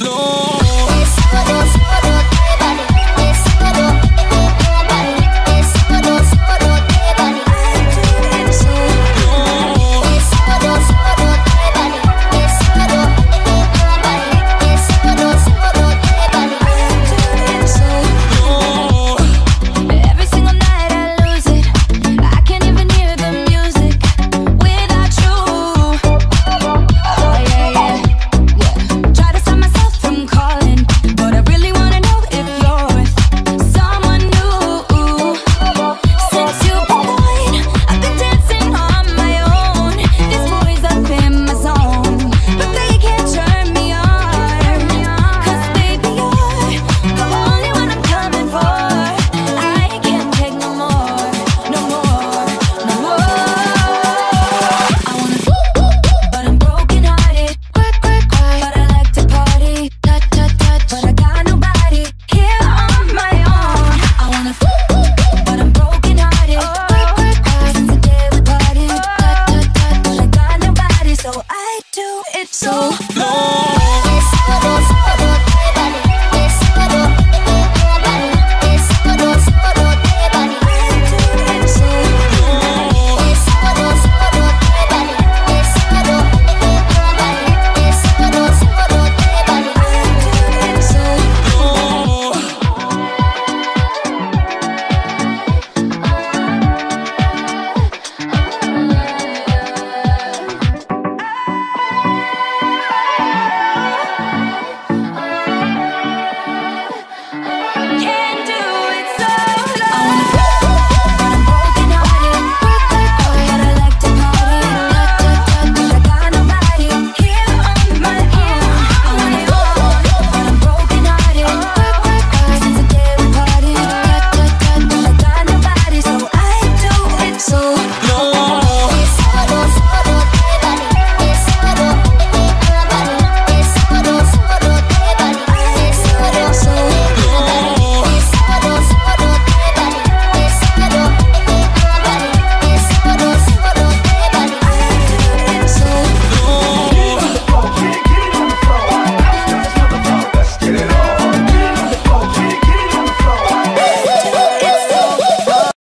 no. do it so solo.